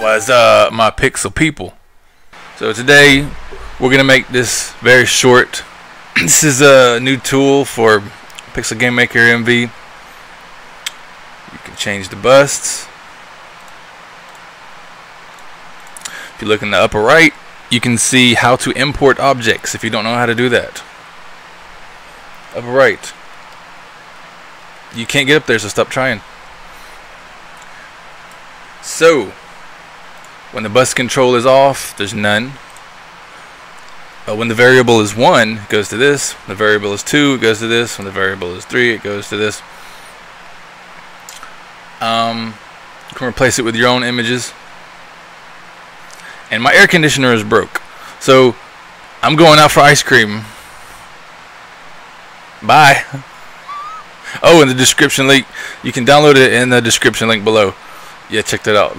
was uh, my pixel people? So today we're gonna make this very short. This is a new tool for pixel game maker mv you can change the busts. If you look in the upper right you can see how to import objects if you don't know how to do that. Upper right. You can't get up there so stop trying. So, when the Bust Control is off, there's none. Uh, when the variable is 1, it goes to this. When the variable is 2, it goes to this. When the variable is 3, it goes to this. Um, you can replace it with your own images. And my air conditioner is broke. So, I'm going out for ice cream. Bye. Oh, in the description link, you can download it in the description link below. Yeah, check that out.